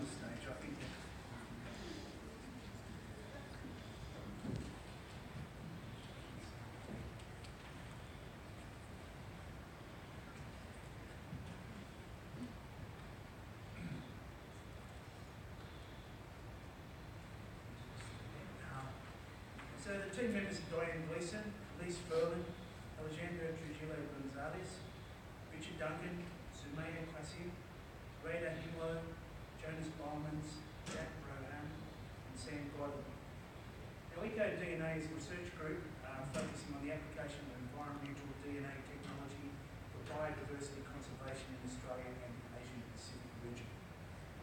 the stage, I think. So the team members are Dianne Gleeson, Elise Furlan, Alejandro Trujillo Gonzalez, Richard Duncan, Sumaiya Hinlo, Bylemans, Jack and Sam. Now, EcoDNA is a research group uh, focusing on the application of environmental DNA technology for biodiversity conservation in Australia and the Asian Pacific region.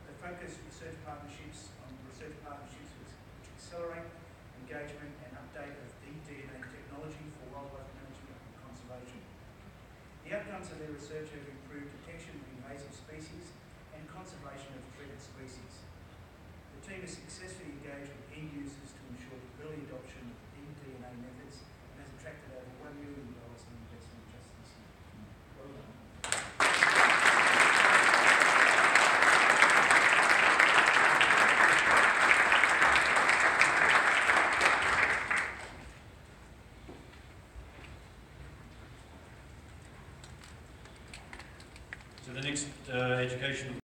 They focus research partnerships on research partnerships which accelerate engagement and update of dna technology for wildlife management and conservation. The outcomes of their research have improved detection of invasive species So the next uh, education